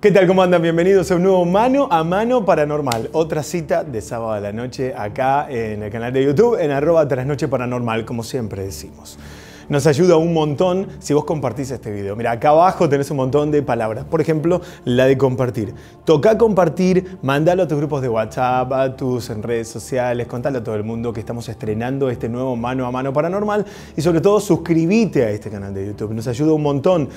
¿Qué tal? ¿Cómo andan? Bienvenidos a un nuevo Mano a Mano Paranormal. Otra cita de sábado a la noche acá en el canal de YouTube, en arroba trasnoche paranormal, como siempre decimos nos ayuda un montón si vos compartís este video. Mira, acá abajo tenés un montón de palabras. Por ejemplo, la de compartir. Toca compartir, mandalo a tus grupos de WhatsApp, a tus redes sociales, contale a todo el mundo que estamos estrenando este nuevo Mano a Mano Paranormal y sobre todo suscríbete a este canal de YouTube. Nos ayuda un montón.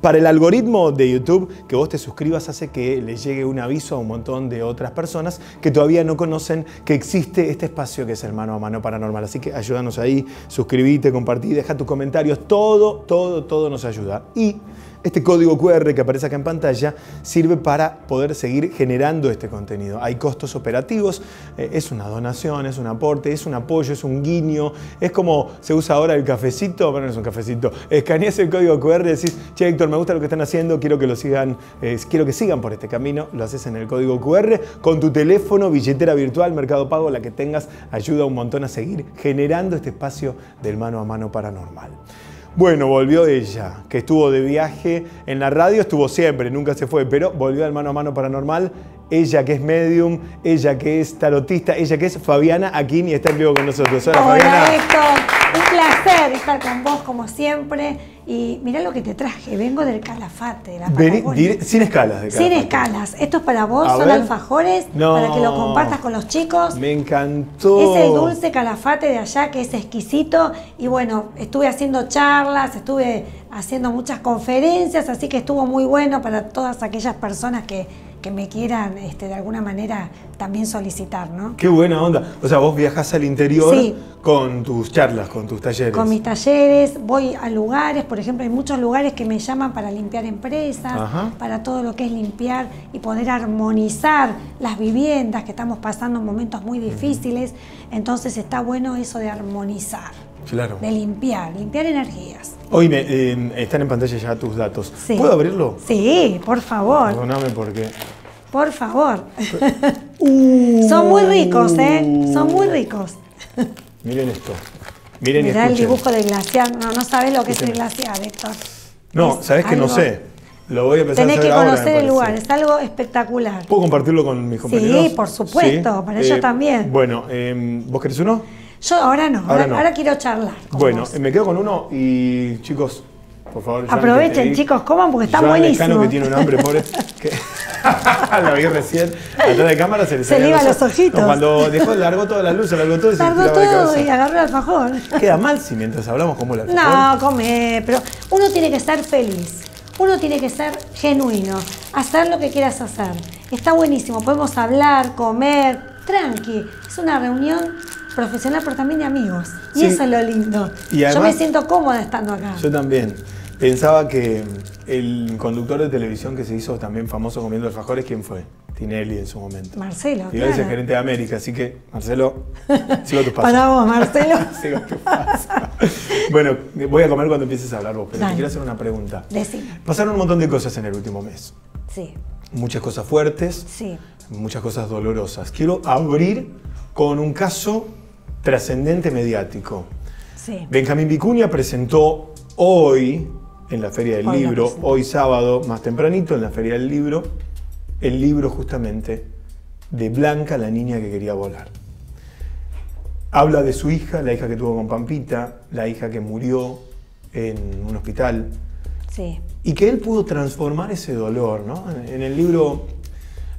Para el algoritmo de YouTube, que vos te suscribas hace que le llegue un aviso a un montón de otras personas que todavía no conocen que existe este espacio que es el Mano a Mano Paranormal. Así que ayúdanos ahí, suscríbete, compartí, deja tu comentario todo, todo, todo nos ayuda. Y este código QR que aparece acá en pantalla sirve para poder seguir generando este contenido. Hay costos operativos, eh, es una donación, es un aporte, es un apoyo, es un guiño, es como se usa ahora el cafecito, bueno, no es un cafecito, escaneas el código QR y decís, che Héctor, me gusta lo que están haciendo, quiero que lo sigan, eh, quiero que sigan por este camino, lo haces en el código QR, con tu teléfono, billetera virtual, Mercado Pago, la que tengas, ayuda un montón a seguir generando este espacio del mano a mano paranormal. Bueno, volvió ella, que estuvo de viaje en la radio, estuvo siempre, nunca se fue, pero volvió al mano a mano paranormal. Ella que es medium, ella que es tarotista, ella que es Fabiana Aquini está en vivo con nosotros. Hola, Hola Héctor, un placer estar con vos como siempre. Y mirá lo que te traje, vengo del Calafate, de la sin escalas. De sin escalas. Esto es para vos, son alfajores, para que lo compartas con los chicos. Me encantó. Es el dulce Calafate de allá que es exquisito. Y bueno, estuve haciendo charlas, estuve haciendo muchas conferencias, así que estuvo muy bueno para todas aquellas personas que que me quieran este, de alguna manera también solicitar, ¿no? Qué buena onda. O sea, vos viajas al interior con tus charlas, con tus talleres. Con mis talleres, voy a lugares, por ejemplo, hay muchos lugares que me llaman para limpiar empresas, para todo lo que es limpiar y poder armonizar las viviendas, que estamos pasando momentos muy difíciles. Entonces está bueno eso de armonizar. Claro. De limpiar, limpiar energías. Oye, eh, están en pantalla ya tus datos. ¿Puedo abrirlo? Sí, por favor. Perdóname porque. Por favor. Uh. Son muy ricos, ¿eh? Son muy ricos. Miren esto. Miren Mirá el dibujo de glaciar. No, no sabes lo que es el glaciar, Héctor. No, sabes que no sé. Lo voy a empezar Tenés a hacer que conocer el lugar, es algo espectacular. ¿Puedo compartirlo con mis compañeros? Sí, por supuesto, para ellos eh, también. Bueno, eh, ¿vos querés uno? Yo ahora no, ahora, quiero charlar. bueno, me quedo con uno y chicos, por favor. Aprovechen, chicos, coman porque está buenísimo. que tiene un hambre, pobre. Que... la vi recién. Atrás de cámara se le Se le iban los ojitos. cuando dejó, largó todas las luces, largó todo y largó se todo y agarró el alfajor. Queda mal si mientras hablamos como la No, come, pero uno tiene que ser feliz. Uno tiene que ser genuino, hacer lo que quieras hacer. Está buenísimo, podemos hablar, comer, tranqui. Es una reunión profesional, pero también de amigos. Y eso es lo lindo. yo me siento cómoda estando acá. Yo también. Pensaba que el conductor de televisión que se hizo también famoso comiendo alfajores, ¿quién fue? Tinelli en su momento. Marcelo. Y claro. gerente de América, así que, Marcelo, sigo tus pasos. Para vos, Marcelo. sigo tus pasos. bueno, voy a comer cuando empieces a hablar vos, pero te quiero hacer una pregunta. Decime. Pasaron un montón de cosas en el último mes. Sí. Muchas cosas fuertes. Sí. Muchas cosas dolorosas. Quiero abrir con un caso trascendente mediático. Sí. Benjamín Vicuña presentó hoy en la Feria del Libro, hoy sábado, más tempranito, en la Feria del Libro, el libro justamente de Blanca, la niña que quería volar. Habla de su hija, la hija que tuvo con Pampita, la hija que murió en un hospital. Sí. Y que él pudo transformar ese dolor, ¿no? En el libro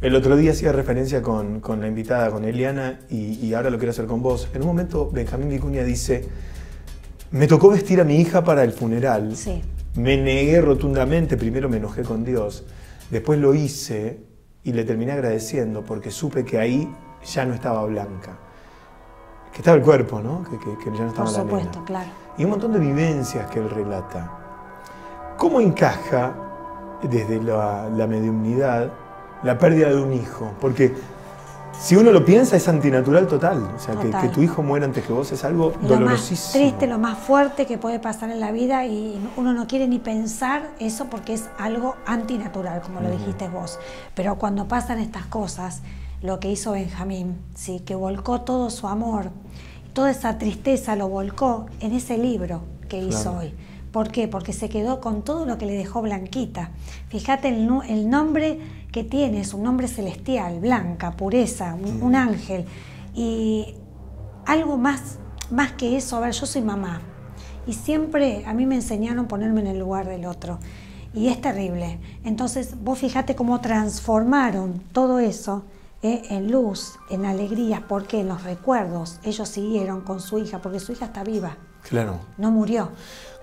el otro día hacía referencia con, la invitada, con Eliana, y, ahora lo quiero hacer con vos. En un momento Benjamín Vicuña dice, me tocó vestir a mi hija para el funeral. Sí. Me negué rotundamente, primero me enojé con Dios, después lo hice y le terminé agradeciendo porque supe que ahí ya no estaba Blanca. Que estaba el cuerpo, ¿no? Que, ya no estaba Por la supuesto, claro. Y un montón de vivencias que él relata. ¿Cómo encaja desde la, la mediumnidad la pérdida de un hijo. Porque si uno lo piensa es antinatural total. O sea, que, tu hijo muera antes que vos es algo dolorosísimo. Lo más triste, lo más fuerte que puede pasar en la vida y uno no quiere ni pensar eso porque es algo antinatural, como lo dijiste vos. Pero cuando pasan estas cosas, lo que hizo Benjamín, ¿sí? que volcó todo su amor, toda esa tristeza lo volcó en ese libro que hizo hoy ¿Por qué? Porque se quedó con todo lo que le dejó Blanquita. Fíjate el, el nombre que tiene, es un nombre celestial, blanca, pureza, un, un ángel. Y algo más, más que eso, a ver, yo soy mamá. Y siempre a mí me enseñaron ponerme en el lugar del otro. Y es terrible. Entonces, vos fíjate cómo transformaron todo eso eh, en luz, en alegría, porque en los recuerdos ellos siguieron con su hija, porque su hija está viva. Claro. No murió.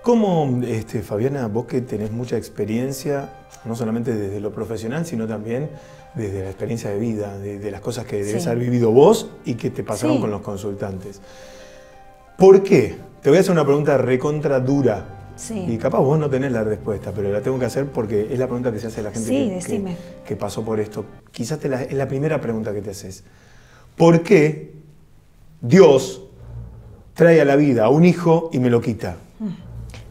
¿Cómo, este, Fabiana, vos que tenés mucha experiencia, no solamente desde lo profesional, sino también desde la experiencia de vida, de, las cosas que debes haber vivido vos y que te pasaron con los consultantes? ¿Por qué? Te voy a hacer una pregunta recontra dura. Y capaz vos no tenés la respuesta, pero la tengo que hacer porque es la pregunta que se hace la gente que, que, pasó por esto. Quizás te es la primera pregunta que te haces. ¿Por qué Dios trae a la vida a un hijo y me lo quita?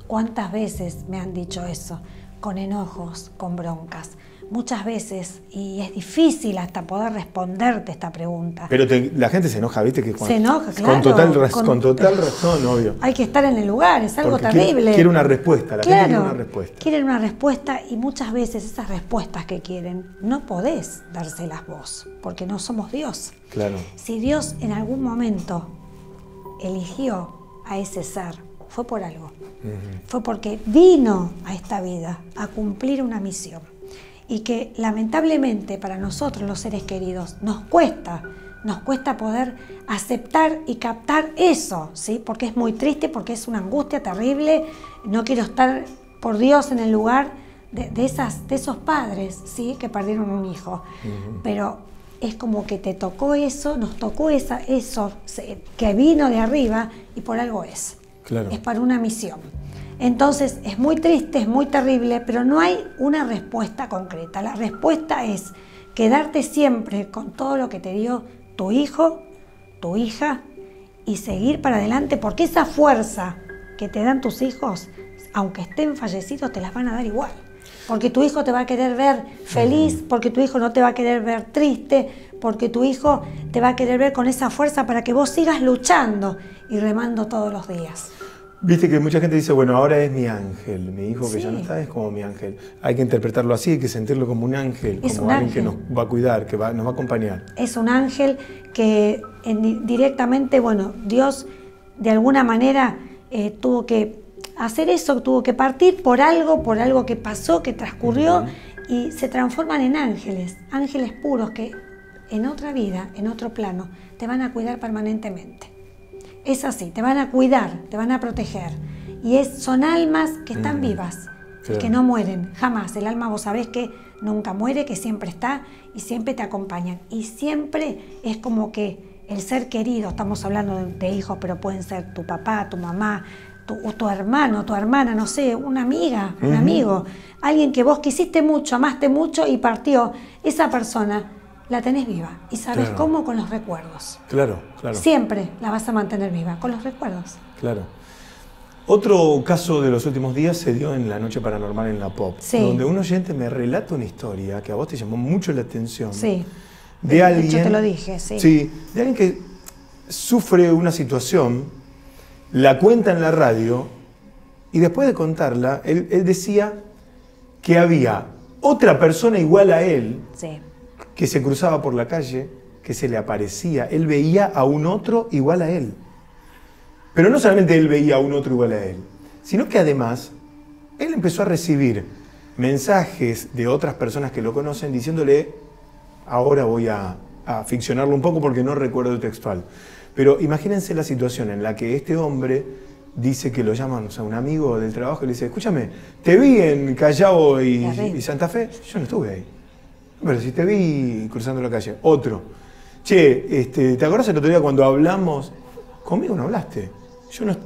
¿Cuántas veces me han dicho eso? Con enojos, con broncas muchas veces y es difícil hasta poder responderte esta pregunta. Pero la gente se enoja, ¿viste? Que se enoja, claro. Con total, con, total razón, obvio. Hay que estar en el lugar, es algo terrible. Quiere, una respuesta, la gente quiere una respuesta. Quieren una respuesta y muchas veces esas respuestas que quieren no podés dárselas vos, porque no somos Dios. Claro. Si Dios en algún momento eligió a ese ser, fue por algo. Fue porque vino a esta vida a cumplir una misión y que lamentablemente para nosotros los seres queridos nos cuesta, nos cuesta poder aceptar y captar eso, ¿sí? Porque es muy triste, porque es una angustia terrible, no quiero estar por Dios en el lugar de, esas, de esos padres, ¿sí? Que perdieron un hijo, pero es como que te tocó eso, nos tocó esa, eso que vino de arriba y por algo es. Es para una misión. Entonces es muy triste, es muy terrible, pero no hay una respuesta concreta. La respuesta es quedarte siempre con todo lo que te dio tu hijo, tu hija, y seguir para adelante, porque esa fuerza que te dan tus hijos, aunque estén fallecidos, te las van a dar igual. Porque tu hijo te va a querer ver feliz, porque tu hijo no te va a querer ver triste, porque tu hijo te va a querer ver con esa fuerza para que vos sigas luchando y remando todos los días. Viste que mucha gente dice, bueno, ahora es mi ángel, mi hijo que ya no está es como mi ángel. Hay que interpretarlo así, hay que sentirlo como un ángel, como alguien que nos va a cuidar, que nos va a acompañar. Es un ángel que directamente, bueno, Dios de alguna manera eh, tuvo que hacer eso, tuvo que partir por algo, por algo que pasó, que transcurrió, y se transforman en ángeles, ángeles puros que en otra vida, en otro plano, te van a cuidar permanentemente es así, te van a cuidar, te van a proteger. Y es, son almas que están vivas, que no mueren, jamás. El alma vos sabés que nunca muere, que siempre está y siempre te acompañan. Y siempre es como que el ser querido, estamos hablando de, hijos, pero pueden ser tu papá, tu mamá, tu, tu hermano, tu hermana, no sé, una amiga, un amigo, alguien que vos quisiste mucho, amaste mucho y partió. Esa persona la tenés viva. ¿Y sabes cómo? Con los recuerdos. Claro, claro. Siempre la vas a mantener viva, con los recuerdos. Claro. Otro caso de los últimos días se dio en la Noche Paranormal en la Pop, donde un oyente me relata una historia que a vos te llamó mucho la atención. Sí. De, alguien. Yo te lo dije, sí. Sí, de alguien que sufre una situación, la cuenta en la radio y después de contarla, él, él decía que había otra persona igual a él. Sí que se cruzaba por la calle, que se le aparecía. Él veía a un otro igual a él. Pero no solamente él veía a un otro igual a él, sino que además él empezó a recibir mensajes de otras personas que lo conocen diciéndole, ahora voy a, ficcionarlo un poco porque no recuerdo el textual, pero imagínense la situación en la que este hombre dice que lo llaman, o sea, un amigo del trabajo y le dice, escúchame, te vi en Callao y, y Santa Fe, yo no estuve ahí. Pero si te vi cruzando la calle, otro. Che, este, ¿te acuerdas el otro día cuando hablamos? Conmigo no hablaste. Yo no...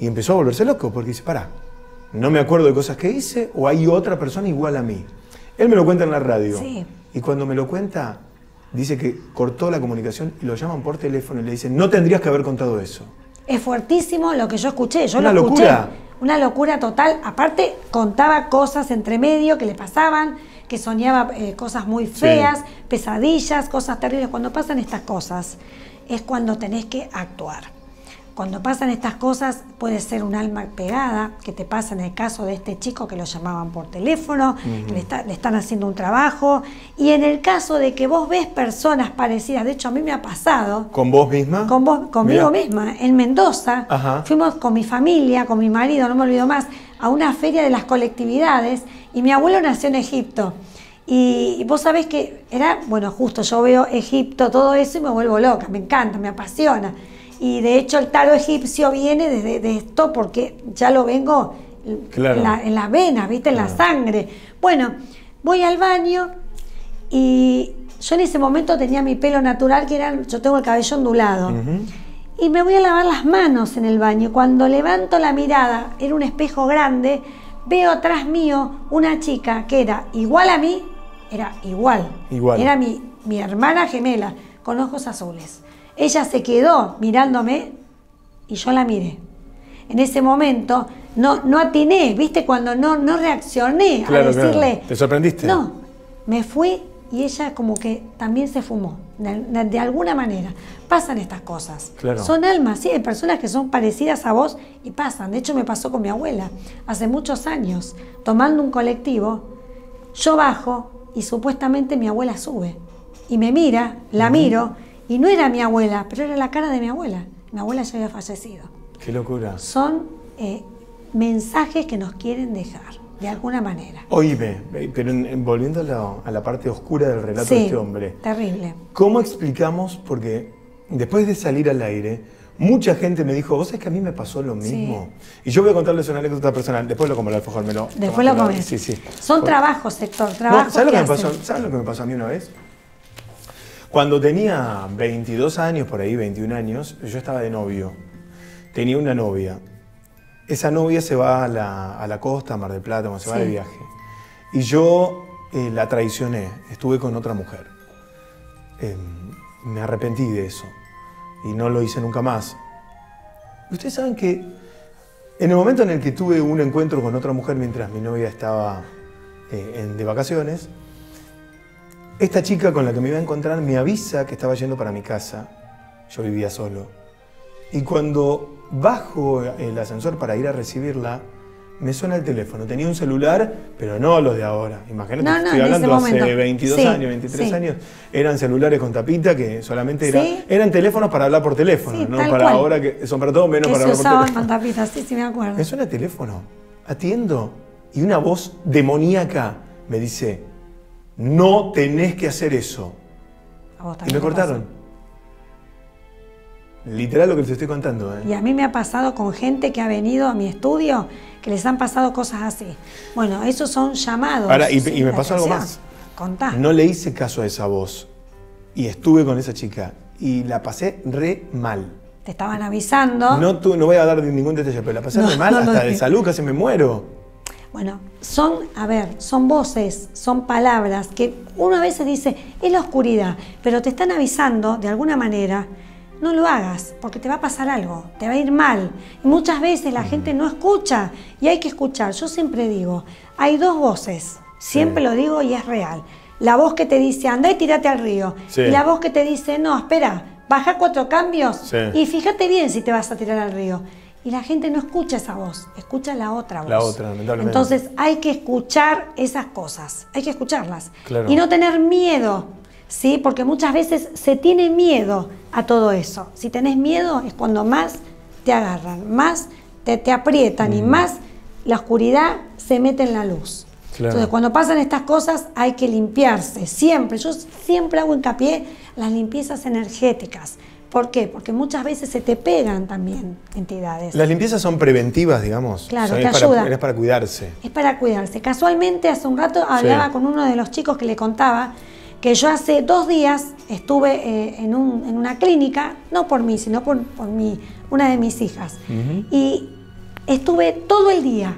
Y empezó a volverse loco porque dice, pará, no me acuerdo de cosas que hice o hay otra persona igual a mí. Él me lo cuenta en la radio. Sí. Y cuando me lo cuenta, dice que cortó la comunicación y lo llaman por teléfono y le dicen, no tendrías que haber contado eso. Es fuertísimo lo que yo escuché. Yo Una lo escuché. locura. Una locura total. Aparte, contaba cosas entre medio que le pasaban que soñaba eh, cosas muy feas, pesadillas, cosas terribles. Cuando pasan estas cosas es cuando tenés que actuar. cuando pasan estas cosas puede ser un alma pegada, que te pasa en el caso de este chico que lo llamaban por teléfono, que le, está- le están haciendo un trabajo, y en el caso de que vos ves personas parecidas, de hecho a mí me ha pasado, ¿Con vos misma? con vos, conmigo misma, en Mendoza, Ajá. fuimos con mi familia, con mi marido, no me olvido más, a una feria de las colectividades, y mi abuelo nació en Egipto. Y, vos sabés que era, bueno, justo yo veo Egipto, todo eso y me vuelvo loca, me encanta, me apasiona. Y de hecho el taro egipcio viene desde de esto porque ya lo vengo Claro. en, la- en las venas, ¿viste? En la sangre. Bueno, voy al baño y yo en ese momento tenía mi pelo natural, que era, yo tengo el cabello ondulado. Y me voy a lavar las manos en el baño. Cuando levanto la mirada, era un espejo grande, veo atrás mío una chica que era igual a mí, era igual. Igual. Era mi, mi hermana gemela, con ojos azules. Ella se quedó mirándome y yo la miré. En ese momento no, no atiné, ¿viste? Cuando no, no reaccioné Claro, a claro. decirle... ¿Te sorprendiste? No, me fui y ella como que también se fumó, de, alguna manera. Pasan estas cosas. Claro. Son almas, sí, hay personas que son parecidas a vos y pasan. De hecho, me pasó con mi abuela hace muchos años, tomando un colectivo, yo bajo y supuestamente mi abuela sube. Y me mira, la miro, y no era mi abuela, pero era la cara de mi abuela. Mi abuela ya había fallecido. Qué locura. Son eh, mensajes que nos quieren dejar, de alguna manera. Oíme, eh, pero en- en- volviendo a la, a la parte oscura del relato de Sí, este hombre, terrible. ¿cómo explicamos? Porque después de salir al aire, mucha gente me dijo, vos sabés que a mí me pasó lo mismo. Y yo voy a contarles una anécdota personal, después lo como el alfajor, me lo... Después lo comes. Sí, sí. Son Por- trabajos, Héctor, No, trabajos ¿sabes, lo que me pasó, ¿Sabes lo que me pasó a mí una vez? Cuando tenía 22 años, por ahí 21 años, yo estaba de novio. Tenía una novia. Esa novia se va a la, a la costa, a Mar del Plata, se va de viaje. Y yo eh, la traicioné, estuve con otra mujer. Eh, me arrepentí de eso y no lo hice nunca más. Ustedes saben que en el momento en el que tuve un encuentro con otra mujer mientras mi novia estaba eh, en- de vacaciones, esta chica con la que me iba a encontrar me avisa que estaba yendo para mi casa. Yo vivía solo. Y cuando bajo el ascensor para ir a recibirla, me suena el teléfono. Tenía un celular, pero no los de ahora. Imagínate, No, no, estoy hablando hace momento. 22 Sí, años, 23 sí. años. Eran celulares con tapita que solamente era- Sí. eran teléfonos para hablar por teléfono, no para cual. ahora que son para todo menos que para se hablar por teléfono. con tapitas, sí, sí me acuerdo. Me suena el teléfono, atiendo y una voz demoníaca me dice, no tenés que hacer eso. A vos Y me cortaron. Literal lo que les estoy contando. ¿eh? Y a mí me ha pasado con gente que ha venido a mi estudio que les han pasado cosas así. Bueno, esos son llamados. Ahora, y- me pasó algo atención. Contá. No le hice caso a esa voz y estuve con esa chica y la pasé re mal. Te estaban avisando. No, tu- no voy a dar ningún detalle, pero la pasé No, re mal no hasta de salud, casi me muero. Bueno, son, a ver, son voces, son palabras que uno a veces dice, es la oscuridad, pero te están avisando de alguna manera, no lo hagas, porque te va a pasar algo, te va a ir mal. Y muchas veces la gente no escucha y hay que escuchar. Yo siempre digo, hay dos voces, siempre lo digo y es real. La voz que te dice, anda y tírate al río. Sí. Y la voz que te dice, no, espera, baja cuatro cambios Sí. y fíjate bien si te vas a tirar al río. Y la gente no escucha esa voz, escucha la otra voz. La otra. Entonces hay que escuchar esas cosas, hay que escucharlas. Claro. Y no tener miedo, ¿sí? Porque muchas veces se tiene miedo a todo eso. Si tenés miedo es cuando más te agarran, más te, te aprietan y más la oscuridad se mete en la luz. Claro. Entonces cuando pasan estas cosas hay que limpiarse, siempre. Yo siempre hago hincapié las limpiezas energéticas. ¿Por qué? Porque muchas veces se te pegan también entidades. Las limpiezas son preventivas, digamos. Claro, Son- te es para- es para cuidarse. Es para cuidarse. Casualmente, hace un rato hablaba Sí. con uno de los chicos que le contaba que yo hace dos días estuve eh, en, un- en una clínica, no por mí, sino por, por mi, una de mis hijas. Y estuve todo el día.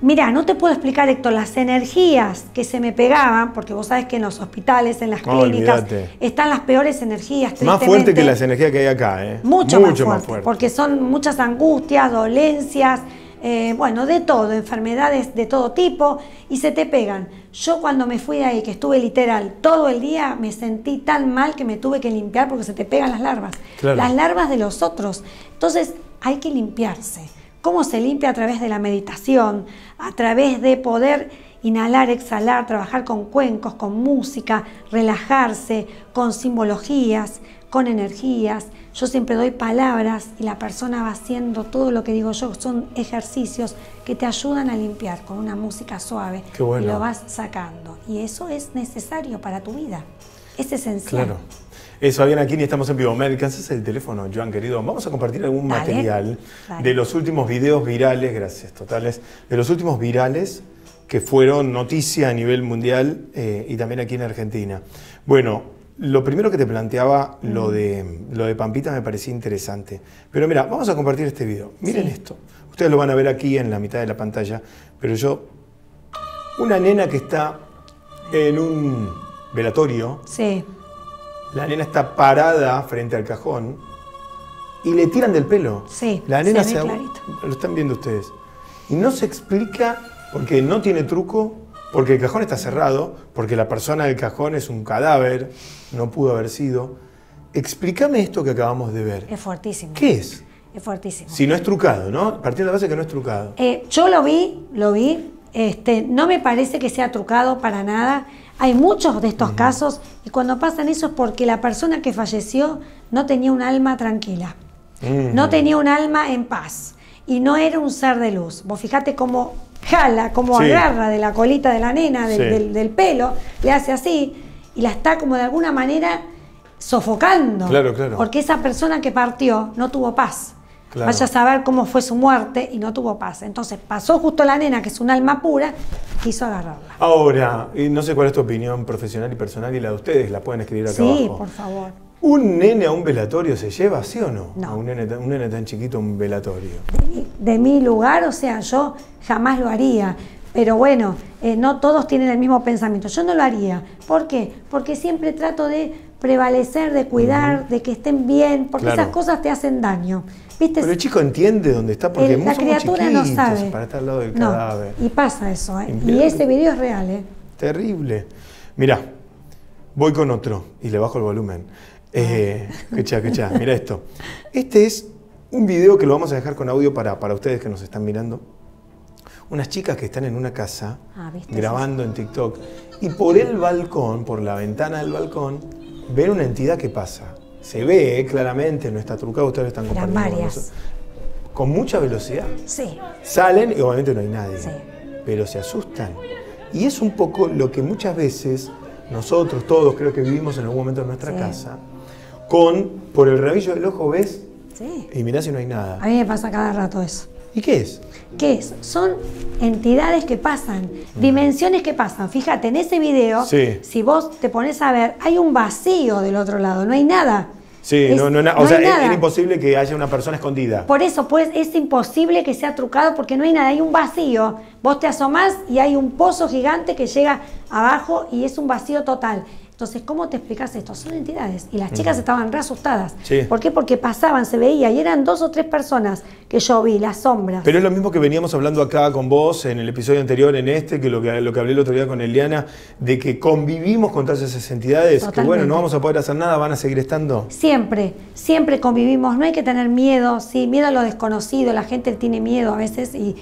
Mira, no te puedo explicar, Héctor, las energías que se me pegaban, porque vos sabes que en los hospitales, en las clínicas, están las peores energías. Más fuerte que las energías que hay acá, ¿eh? Mucho, más, fuerte, porque son muchas angustias, dolencias, eh, bueno, de todo, enfermedades de todo tipo y se te pegan. Yo cuando me fui de ahí, que estuve literal todo el día, me sentí tan mal que me tuve que limpiar porque se te pegan las larvas. Las larvas de los otros. Entonces hay que limpiarse. ¿Cómo se limpia? A través de la meditación, a través de poder inhalar, exhalar, trabajar con cuencos, con música, relajarse, con simbologías, con energías. Yo siempre doy palabras y la persona va haciendo todo lo que digo yo. Son ejercicios que te ayudan a limpiar con una música suave y lo vas sacando. Y eso es necesario para tu vida. Es esencial. Claro. Eso, Fabián Aquini, estamos en vivo. ¿Me alcanzas el teléfono, Joan, querido? Vamos a compartir algún material de los últimos videos virales, gracias, totales, de los últimos virales que fueron noticia a nivel mundial eh, y también aquí en Argentina. Bueno, lo primero que te planteaba, lo, de, lo de Pampita, me parecía interesante. Pero mira, vamos a compartir este video. Miren esto. Ustedes lo van a ver aquí en la mitad de la pantalla, pero yo... Una nena que está en un velatorio. Sí. La nena está parada frente al cajón y le tiran del pelo. Sí. La nena se, Lo están viendo ustedes. Y no se explica porque no tiene truco, porque el cajón está cerrado, porque la persona del cajón es un cadáver, no pudo haber sido. Explícame esto que acabamos de ver. Es fuertísimo. ¿Qué es? Es fuertísimo. Si no es trucado, ¿no? Partiendo de la base que no es trucado. Eh, yo lo vi, lo vi. Este, no me parece que sea trucado para nada. Hay muchos de estos casos y cuando pasan eso es porque la persona que falleció no tenía un alma tranquila, no tenía un alma en paz y no era un ser de luz. Vos fijate cómo jala, como agarra de la colita de la nena, del, pelo, le hace así y la está como de alguna manera sofocando. Claro, claro. Porque esa persona que partió no tuvo paz. Vaya a saber cómo fue su muerte y no tuvo paz. Entonces pasó justo la nena, que es un alma pura, quiso agarrarla. Ahora, y no sé cuál es tu opinión profesional y personal y la de ustedes, la pueden escribir acá abajo. Sí, por favor. ¿Un nene a un velatorio se lleva, sí o no? No. un, nene, tan chiquito a un velatorio. De mi, lugar, o sea, yo jamás lo haría. Pero bueno, eh, no todos tienen el mismo pensamiento. Yo no lo haría. ¿Por qué? Porque siempre trato de prevalecer, de cuidar, de que estén bien, porque esas cosas te hacen daño. ¿Viste? Pero el chico entiende dónde está, porque la criatura no sabe. para estar al lado del cadáver. Y pasa eso, ¿eh? Y ese video es real, ¿eh? Terrible. Mirá, voy con otro y le bajo el volumen. Eh, quecha, quecha, mira esto. Este es un video que lo vamos a dejar con audio para, para ustedes que nos están mirando. Unas chicas que están en una casa ah, grabando en TikTok y por el balcón, por la ventana del balcón, ven una entidad que pasa. Se ve eh, claramente, no está trucado, ustedes están compartiendo. Con, con mucha velocidad. Sí. Salen y obviamente no hay nadie. Sí. Pero se asustan. Y es un poco lo que muchas veces nosotros todos creo que vivimos en algún momento en nuestra casa con, por el rabillo del ojo ves sí. y mirás si no hay nada. A mí me pasa cada rato eso. ¿Y qué es? ¿Qué es? Son entidades que pasan, dimensiones que pasan. Fíjate, en ese video, si vos te pones a ver, hay un vacío del otro lado, no hay nada. Sí, no, no, o sea, es, imposible que haya una persona escondida. Por eso, pues, es imposible que sea trucado porque no hay nada, hay un vacío. Vos te asomás y hay un pozo gigante que llega abajo y es un vacío total. Entonces, ¿cómo te explicas esto? Son entidades. Y las chicas estaban re asustadas. ¿Por qué? Porque pasaban, se veía, y eran dos o tres personas que yo vi, las sombras. Pero es lo mismo que veníamos hablando acá con vos en el episodio anterior, en este, que lo que, lo que hablé el otro día con Eliana, de que convivimos con todas esas entidades, que bueno, no vamos a poder hacer nada, van a seguir estando. Siempre, siempre convivimos. No hay que tener miedo, sí, miedo a lo desconocido, la gente tiene miedo a veces, y,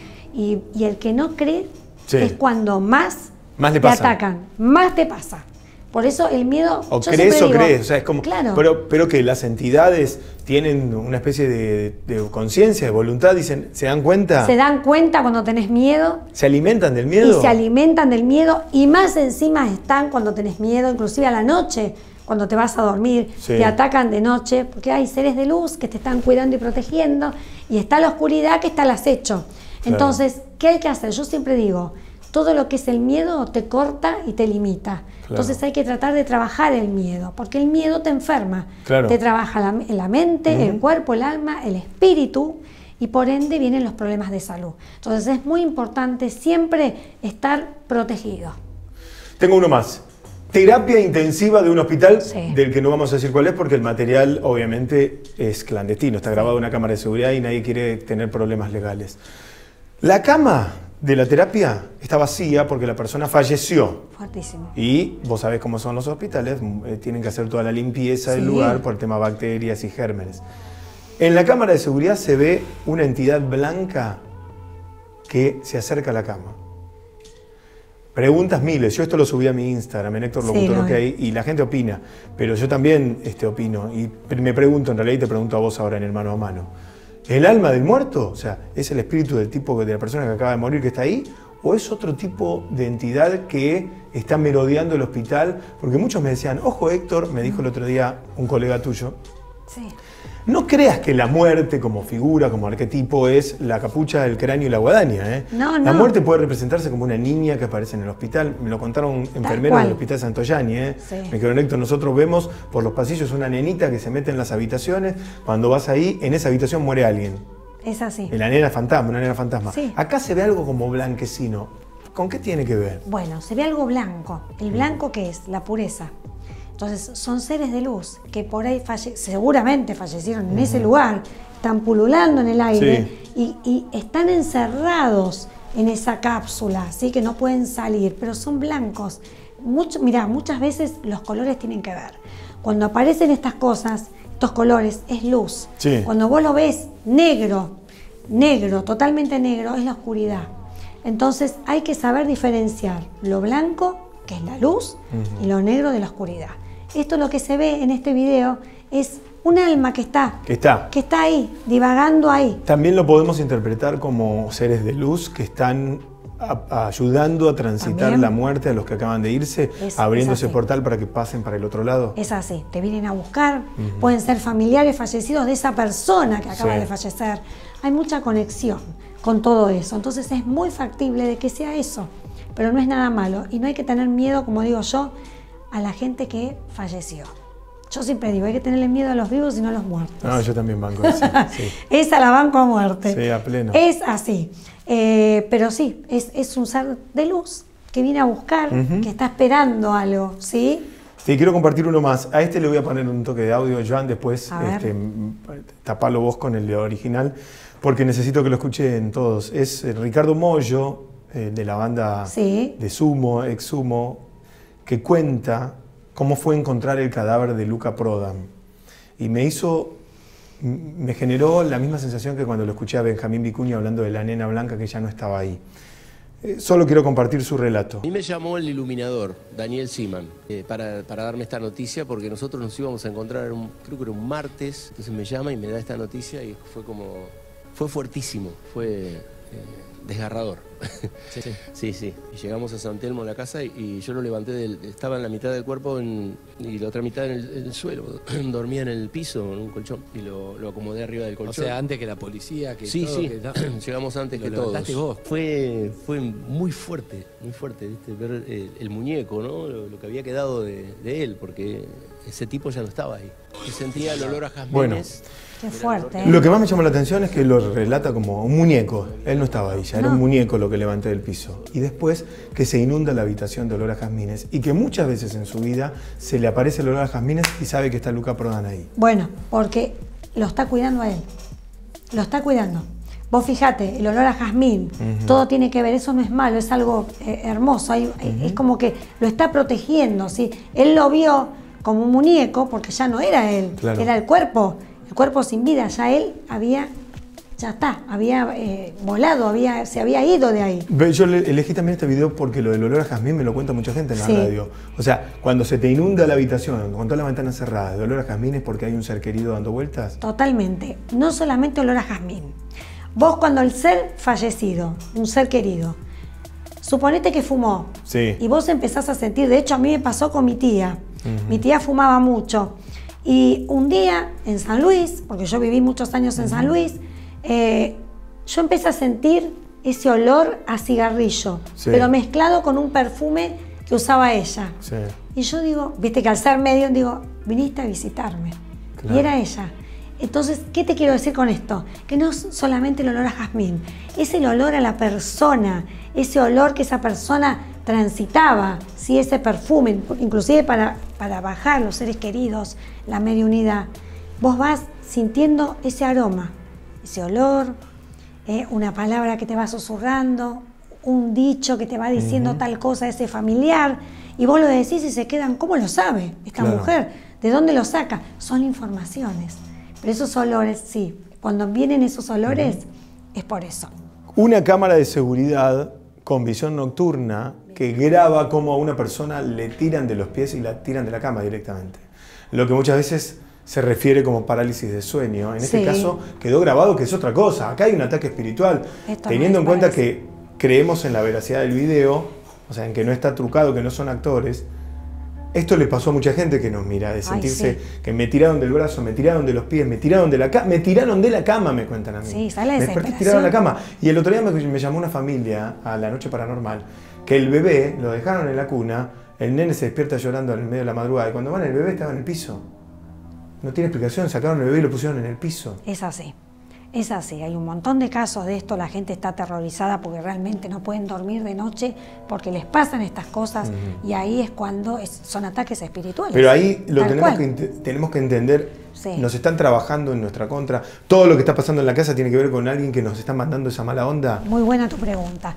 el que no cree es cuando más, más te atacan, más te pasa. Por eso el miedo. O crees o crees. O sea, es como. Claro. Pero, pero que las entidades tienen una especie de, conciencia, de voluntad, dicen, ¿se dan cuenta? Se dan cuenta cuando tenés miedo. ¿Se alimentan del miedo? Y se alimentan del miedo y más encima están cuando tenés miedo, inclusive a la noche, cuando te vas a dormir, te atacan de noche, porque hay seres de luz que te están cuidando y protegiendo y está la oscuridad que está el acecho. Entonces, ¿qué hay que hacer? Yo siempre digo, todo lo que es el miedo te corta y te limita. Entonces hay que tratar de trabajar el miedo, porque el miedo te enferma. Te trabaja la, la mente, el cuerpo, el alma, el espíritu y por ende vienen los problemas de salud. Entonces es muy importante siempre estar protegido. Tengo uno más. Terapia intensiva de un hospital del que no vamos a decir cuál es porque el material obviamente es clandestino, está grabado en una cámara de seguridad y nadie quiere tener problemas legales. La cama de la terapia está vacía porque la persona falleció. Fuertísimo. Y vos sabés cómo son los hospitales, eh, tienen que hacer toda la limpieza del lugar por el tema bacterias y gérmenes. En la cámara de seguridad se ve una entidad blanca que se acerca a la cama. Preguntas miles, yo esto lo subí a mi Instagram, en Héctor Locutor vi. y la gente opina, pero yo también este, opino, y me pregunto, en realidad, y te pregunto a vos ahora en el mano a mano, ¿el alma del muerto? O sea, ¿es el espíritu del tipo, de la persona que acaba de morir que está ahí? ¿O es otro tipo de entidad que está merodeando el hospital? Porque muchos me decían, ojo Héctor, me dijo el otro día un colega tuyo, Sí. No creas que la muerte como figura, como arquetipo, es la capucha, el cráneo y la guadaña. ¿eh? No, La no. muerte puede representarse como una niña que aparece en el hospital. Me lo contaron enfermeros del hospital Santoyani. ¿eh? Sí. Me nosotros vemos por los pasillos una nenita que se mete en las habitaciones. Cuando vas ahí, en esa habitación muere alguien. Es así. La nena fantasma, una nena fantasma. Sí. Acá se ve algo como blanquecino. ¿Con qué tiene que ver? Bueno, se ve algo blanco. ¿El blanco qué es? La pureza. Entonces, son seres de luz que por ahí falle- seguramente fallecieron en ese lugar, están pululando en el aire y, y están encerrados en esa cápsula, así que no pueden salir, pero son blancos. Mucho, mirá, muchas veces los colores tienen que ver. Cuando aparecen estas cosas, estos colores, es luz. Sí. Cuando vos lo ves negro, negro, totalmente negro, es la oscuridad. Entonces hay que saber diferenciar lo blanco, que es la luz, y lo negro de la oscuridad. Esto lo que se ve en este video es un alma que está, Que está. que está ahí, divagando ahí. También lo podemos interpretar como seres de luz que están a- ayudando a transitar También. la muerte a los que acaban de irse, Es- abriendo es ese portal para que pasen para el otro lado. Es así, te vienen a buscar, pueden ser familiares fallecidos de esa persona que acaba Sí. de fallecer. Hay mucha conexión con todo eso, entonces es muy factible de que sea eso, pero no es nada malo y no hay que tener miedo, como digo yo, a la gente que falleció. Yo siempre digo, hay que tenerle miedo a los vivos y no a los muertos. No, yo también banco eso. Sí. Es a la banco a muerte. Sí, a pleno. Es así. Eh, pero sí, es, es un ser de luz que viene a buscar, que está esperando algo, ¿sí? Sí, quiero compartir uno más. A este le voy a poner un toque de audio, Joan, después este, tapalo vos con el original, porque necesito que lo escuchen todos. Es eh, Ricardo Mollo, eh, de la banda Sí. de Sumo, ex Sumo, que cuenta cómo fue encontrar el cadáver de Luca Prodan. Y me hizo, me generó la misma sensación que cuando lo escuché a Benjamín Vicuña hablando de la nena blanca que ya no estaba ahí. Eh, solo quiero compartir su relato. A mí me llamó el iluminador, Daniel Siman, eh, para, para darme esta noticia porque nosotros nos íbamos a encontrar, un- creo que era un martes, entonces me llama y me da esta noticia y fue como, fue fuertísimo, fue eh, desgarrador. Sí, sí. Y llegamos a San Telmo a la casa y, y yo lo levanté, del, estaba en la mitad del cuerpo en- y la otra mitad en el, en el suelo, dormía en el piso, en un colchón y lo, lo acomodé arriba del O colchón. sea, antes que la policía, que Sí, todo, sí, que da- llegamos antes Lo que todos. vos. Fue, fue muy fuerte, muy fuerte, ¿viste? ver eh, el muñeco, ¿no? Lo, lo que había quedado de, de él, porque ese tipo ya no estaba ahí. Y sentía el olor a jazmines. Bueno. Qué fuerte. ¿eh? Lo que más me llamó la atención es que lo relata como un muñeco. Él no estaba ahí, ya era un muñeco lo que levanté del piso. Y después que se inunda la habitación de olor a jazmines y que muchas veces en su vida se le aparece el olor a jazmines y sabe que está Luca Prodan ahí. Bueno, porque lo está cuidando a él. Lo está cuidando. Vos fijate, el olor a jazmín, todo tiene que ver, eso no es malo, es algo eh, hermoso. hay- Es como que lo está protegiendo. ¿sí? Él lo vio como un muñeco porque ya no era él, Claro. era el cuerpo, el cuerpo sin vida. Ya él había, ya está, había eh, volado, había, se había ido de ahí. Yo le- elegí también este video porque lo del olor a jazmín me lo cuenta mucha gente en la Sí. radio. O sea, cuando se te inunda la habitación con todas las ventanas cerradas de olor a jazmín es porque hay un ser querido dando vueltas. Totalmente. No solamente olor a jazmín. Vos cuando el ser fallecido, un ser querido, suponete que fumó Sí. y vos empezás a sentir, de hecho a mí me pasó con mi tía, mi tía fumaba mucho y un día en San Luis, porque yo viví muchos años en San Luis, eh, yo empecé a sentir ese olor a cigarrillo, Sí. pero mezclado con un perfume que usaba ella. Sí. Y yo digo, viste que al ser medio, digo, viniste a visitarme. Claro. Y era ella. Entonces, ¿qué te quiero decir con esto? Que no es solamente el olor a jazmín, es el olor a la persona, ese olor que esa persona transitaba, ¿sí? ese perfume, inclusive para, para bajar los seres queridos, la media unidad. Vos vas sintiendo ese aroma, ese olor, eh, una palabra que te va susurrando, un dicho que te va diciendo tal cosa ese familiar, y vos lo decís y se quedan, ¿cómo lo sabe esta Claro. mujer? ¿De dónde lo saca? Son informaciones. Pero esos olores, sí, cuando vienen esos olores, es por eso. Una cámara de seguridad con visión nocturna que graba cómo a una persona le tiran de los pies y la tiran de la cama directamente. Lo que muchas veces se refiere como parálisis de sueño. En este Sí. caso quedó grabado que es otra cosa. Acá hay un ataque espiritual. Esto Teniendo en cuenta que creemos en la veracidad del video, o sea, en que no está trucado, que no son actores. Esto le pasó a mucha gente que nos mira, de sentirse sí. que me tiraron del brazo, me tiraron de los pies, me tiraron de la cama, me tiraron de la cama, me cuentan a mí. Sí, sale Me desperté en la cama. Y el otro día me, me llamó una familia a la noche paranormal que el bebé lo dejaron en la cuna, el nene se despierta llorando en el medio de la madrugada y cuando van el bebé estaba en el piso. No tiene explicación, sacaron el bebé y lo pusieron en el piso. Es así. Es así, hay un montón de casos de esto, la gente está aterrorizada porque realmente no pueden dormir de noche porque les pasan estas cosas y ahí es cuando es- son ataques espirituales. Pero ahí lo tenemos cual. que, tenemos que entender, Sí. nos están trabajando en nuestra contra, todo lo que está pasando en la casa tiene que ver con alguien que nos está mandando esa mala onda. Muy buena tu pregunta.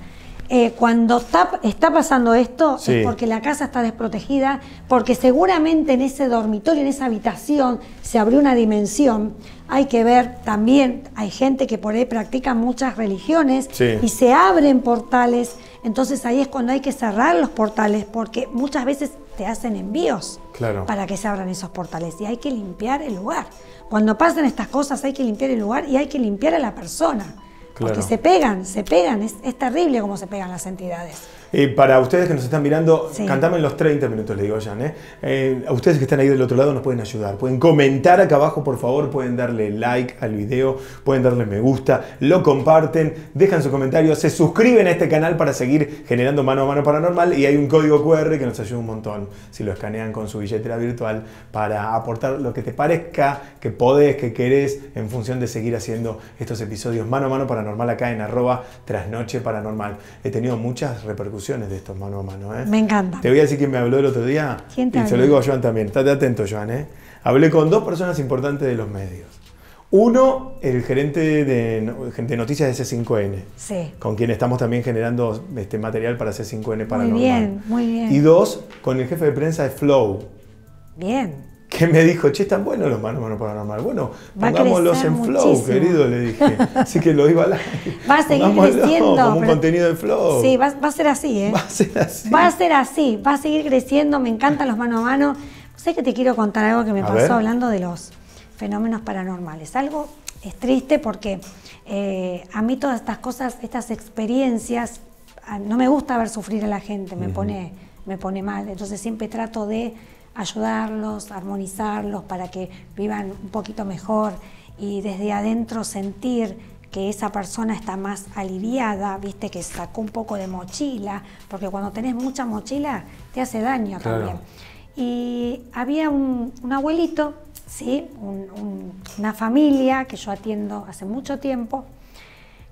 Eh, cuando está, está pasando esto Sí. es porque la casa está desprotegida, porque seguramente en ese dormitorio, en esa habitación, se abrió una dimensión. Hay que ver también, hay gente que por ahí practica muchas religiones Sí. y se abren portales. Entonces ahí es cuando hay que cerrar los portales, porque muchas veces te hacen envíos Claro. para que se abran esos portales y hay que limpiar el lugar. Cuando pasan estas cosas hay que limpiar el lugar y hay que limpiar a la persona. Claro. Porque se pegan, se pegan, es, es terrible cómo se pegan las entidades. Eh, para ustedes que nos están mirando, Sí. cantame en los 30 minutos, le digo Jan. ¿eh? Eh, a ustedes que están ahí del otro lado nos pueden ayudar. Pueden comentar acá abajo, por favor. Pueden darle like al video, pueden darle me gusta, lo comparten, dejan su comentario, se suscriben a este canal para seguir generando mano a mano paranormal. Y hay un código QR que nos ayuda un montón si lo escanean con su billetera virtual para aportar lo que te parezca, que podés, que querés, en función de seguir haciendo estos episodios mano a mano paranormal acá en arroba trasnoche paranormal. He tenido muchas repercusiones de estos mano a mano. ¿eh? Me encanta. Te voy a decir quién me habló el otro día. ¿Quién te y se lo digo a Joan también. Estate atento, Joan. ¿eh? Hablé con dos personas importantes de los medios. Uno, el gerente de, no- de noticias de C5N, Sí. con quien estamos también generando este material para C5N para Muy bien, muy bien. Y dos, con el jefe de prensa de Flow, Bien. Que me dijo, che, están buenos los mano a mano paranormal. Bueno, pongámoslos en Flow, muchísimo. querido, le dije. Así que lo iba a la... Va a seguir creciendo. Como un pero- contenido de Flow. Sí, va, va a ser así, ¿eh? Va a ser así. Va a ser así, va a seguir creciendo, me encantan los mano a mano. Sé que te quiero contar algo que me A pasó ver. hablando de los fenómenos paranormales. Algo es triste porque eh, a mí todas estas cosas, estas experiencias, ah, no me gusta ver sufrir a la gente, me, pone, me pone mal. Entonces siempre trato de ayudarlos, armonizarlos para que vivan un poquito mejor y desde adentro sentir que esa persona está más aliviada, viste, que sacó un poco de mochila, porque cuando tenés mucha mochila te hace daño Claro. también. Y había un, un abuelito, ¿sí? Un- un- una familia que yo atiendo hace mucho tiempo,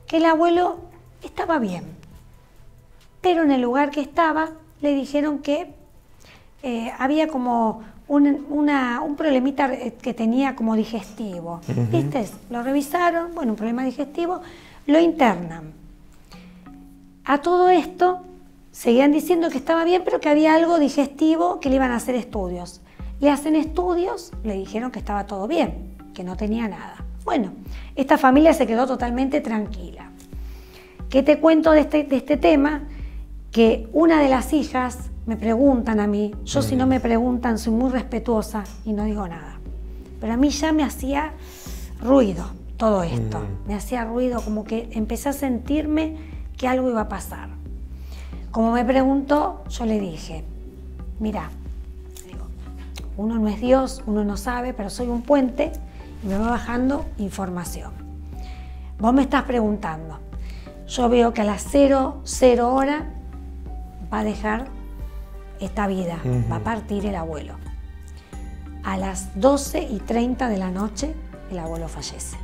que el abuelo estaba bien, pero en el lugar que estaba le dijeron que eh, había como un, una- un problemita eh, que tenía como digestivo. ¿Viste? Lo revisaron, bueno, un problema digestivo, lo internan. A todo esto seguían diciendo que estaba bien, pero que había algo digestivo que le iban a hacer estudios. Le hacen estudios, le dijeron que estaba todo bien, que no tenía nada. Bueno, esta familia se quedó totalmente tranquila. ¿Qué te cuento de este, de este tema? Que una de las hijas me preguntan a mí, yo si no me preguntan soy muy respetuosa y no digo nada. Pero a mí ya me hacía ruido todo esto, me hacía ruido, como que empecé a sentirme que algo iba a pasar. Como me preguntó, yo le dije, mira, uno no es Dios, uno no sabe, pero soy un puente y me va bajando información. Vos me estás preguntando, yo veo que a las 0, 0 hora va a dejar esta vida, va a partir el abuelo. A las 12 y 30 de la noche el abuelo fallece.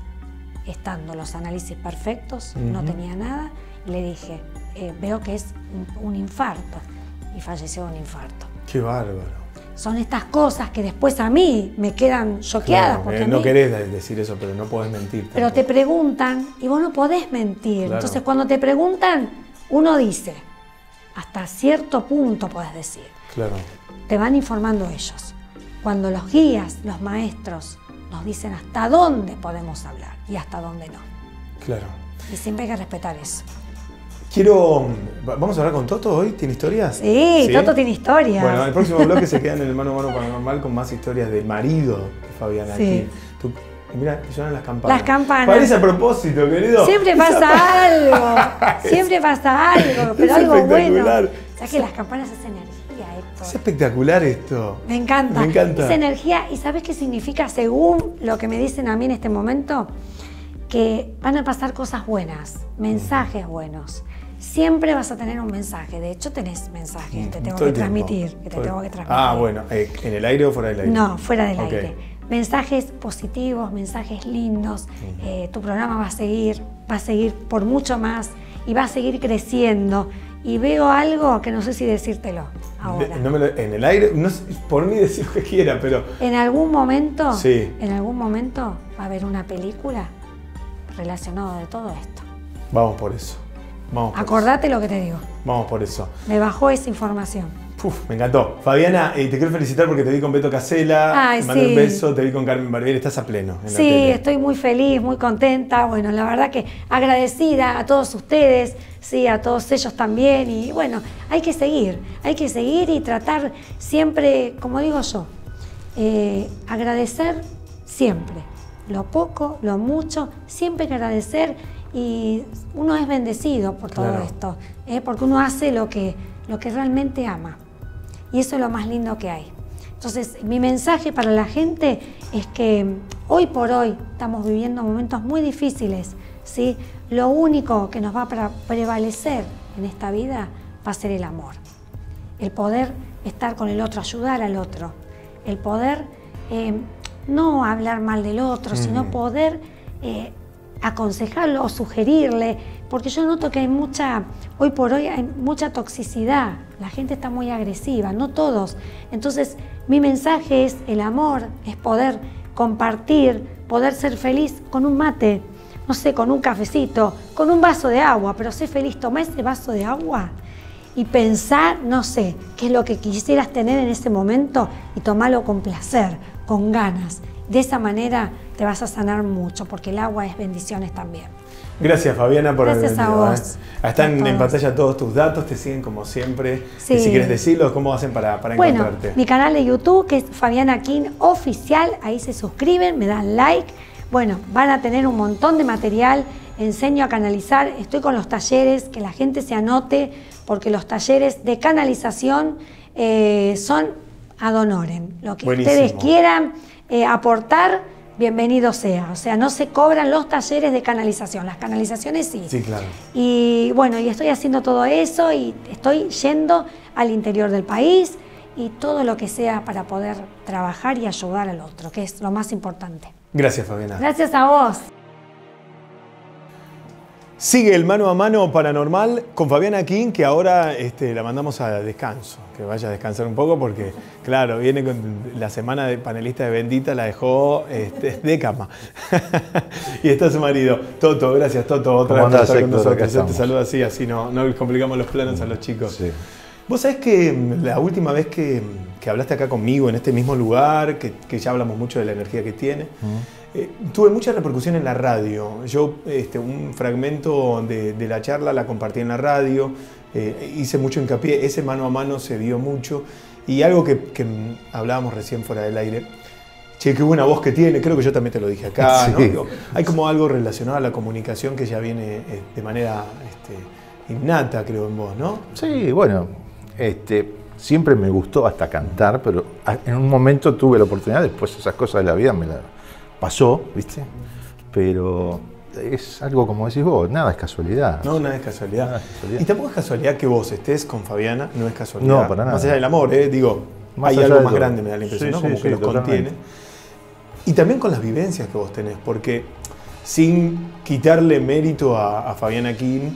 Estando los análisis perfectos, no tenía nada, y le dije, eh, veo que es un, infarto. Y falleció de un infarto. Qué bárbaro. son estas cosas que después a mí me quedan choqueadas. Claro, eh, no mí- querés decir eso, pero no podés mentir. pero te preguntan y vos no podés mentir. Claro. Entonces cuando te preguntan, uno dice, hasta cierto punto podés decir. Claro. Te van informando ellos. Cuando los guías, los maestros, nos dicen hasta dónde podemos hablar y hasta dónde no. Claro. Y siempre hay que respetar eso. Quiero. ¿Vamos a hablar con Toto hoy? ¿Tiene historias? Sí, Toto tiene historias. Bueno, el próximo bloque se queda en el mano a mano paranormal con más historias del marido de Fabiana Sí. aquí. Tú- y mira, que suenan las campanas. Las campanas. Parece a propósito, querido. Siempre pasa algo, siempre pasa algo, pero Es algo bueno. espectacular. ¿Sabes que las campanas es energía, Es Héctor? espectacular esto. Me encanta. Me encanta. Es energía. ¿Y sabes qué significa, según lo que me dicen a mí en este momento? Que van a pasar cosas buenas, mensajes buenos. Siempre vas a tener un mensaje. De hecho, tenés mensajes que te tengo Todo que transmitir. Que te tengo que transmitir. Ah, bueno. eh, ¿En el aire o fuera del aire? No, fuera del aire. Mensajes positivos, mensajes lindos. eh, tu programa va a seguir, va a seguir por mucho más y va a seguir creciendo. Y veo algo que no sé si decírtelo ahora. No me lo- en el aire, no sé, por mí decir lo que quiera, pero. En algún momento, Sí. en algún momento va a haber una película relacionada de todo esto. Vamos por eso. Vamos por Acordate lo que te digo. Vamos por eso. Me bajó esa información. Me encantó. Fabiana, eh, te quiero felicitar porque te vi con Beto Casela, te mandé sí. un beso, te vi con Carmen Barbieri, estás a pleno. En Sí, estoy muy feliz, muy contenta. Bueno, la verdad que agradecida a todos ustedes, sí, a todos ellos también. Y bueno, hay que seguir, hay que seguir y tratar siempre, como digo yo, eh, agradecer siempre. Lo poco, lo mucho, siempre hay que agradecer y uno es bendecido por todo Claro. esto, ¿eh? porque uno hace lo que, lo que realmente ama. Y eso es lo más lindo que hay. Entonces, mi mensaje para la gente es que hoy por hoy estamos viviendo momentos muy difíciles. ¿sí? Lo único que nos va a pre- prevalecer en esta vida va a ser el amor. El poder estar con el otro, ayudar al otro. El poder eh, no hablar mal del otro, sino poder eh, aconsejarlo o sugerirle, porque yo noto que hay mucha, hoy por hoy hay mucha toxicidad, la gente está muy agresiva, no todos. Entonces, mi mensaje es el amor, es poder compartir, poder ser feliz con un mate, no sé, con un cafecito, con un vaso de agua, pero sé feliz, toma ese vaso de agua y pensar, no sé, qué es lo que quisieras tener en ese momento y tomarlo con placer, con ganas. De esa manera te vas a sanar mucho, porque el agua es bendiciones también. Gracias Fabiana por Gracias haber a venido, vos. ¿eh? Están A en pantalla todos tus datos, te siguen como siempre. Sí. Y si quieres decirlos, ¿cómo hacen para, para Bueno, encontrarte? mi canal de YouTube, que es Fabiana King Oficial, ahí se suscriben, me dan like. Bueno, van a tener un montón de material, enseño a canalizar, estoy con los talleres, que la gente se anote, porque los talleres de canalización eh, son ad honorem. Lo que Buenísimo. ustedes quieran eh, aportar, bienvenido sea. O sea, no se cobran los talleres de canalización, las canalizaciones sí. Sí, claro. Y bueno, y estoy haciendo todo eso y estoy yendo al interior del país y todo lo que sea para poder trabajar y ayudar al otro, que es lo más importante. Gracias Fabiana. Gracias a vos. Sigue el mano a mano paranormal con Fabiana King, que ahora este, la mandamos a descanso, que vaya a descansar un poco porque, claro, viene con la semana de panelista de Bendita, la dejó este, de cama. y está su marido, Toto, gracias Toto, otra ¿Cómo vez con nosotros. Yo te saludo así, así no, no complicamos los planos a los chicos. Sí. Vos sabés que mm, la última vez que, que hablaste acá conmigo en este mismo lugar, que, que ya hablamos mucho de la energía que tiene, eh, tuve mucha repercusión en la radio. Yo este, un fragmento de, de la charla la compartí en la radio, eh, hice mucho hincapié, ese mano a mano se dio mucho y algo que, que, hablábamos recién fuera del aire. Che, qué buena voz que tiene, creo que yo también te lo dije acá. ¿no? Digo, hay como algo relacionado a la comunicación que ya viene eh, de manera este, innata, creo, en vos, ¿no? Sí, bueno, este, siempre me gustó hasta cantar, pero en un momento tuve la oportunidad, después esas cosas de la vida me la pasó, ¿viste? Pero es algo como decís vos, nada es casualidad. No, nada es casualidad. Nada es casualidad. Y tampoco es casualidad que vos estés con Fabiana, no es casualidad. No, para nada. Más allá del amor, ¿eh? digo, Más hay algo más todo. grande, me da la impresión, Sí, ¿no? sí, Como sí, que los totalmente. contiene. Y también con las vivencias que vos tenés, porque sin quitarle mérito a, a Fabiana King,